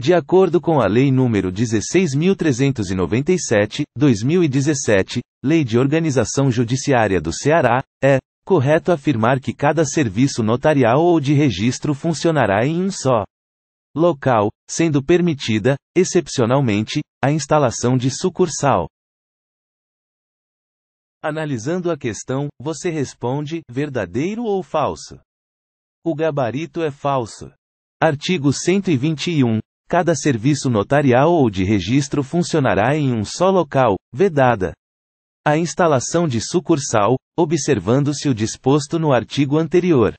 De acordo com a Lei nº 16.397, 2017, Lei de Organização Judiciária do Ceará, é correto afirmar que cada serviço notarial ou de registro funcionará em um só local, sendo permitida, excepcionalmente, a instalação de sucursal. Analisando a questão, você responde: verdadeiro ou falso? O gabarito é falso. Artigo 121. Cada serviço notarial ou de registro funcionará em um só local, vedada a instalação de sucursal, observando-se o disposto no artigo anterior.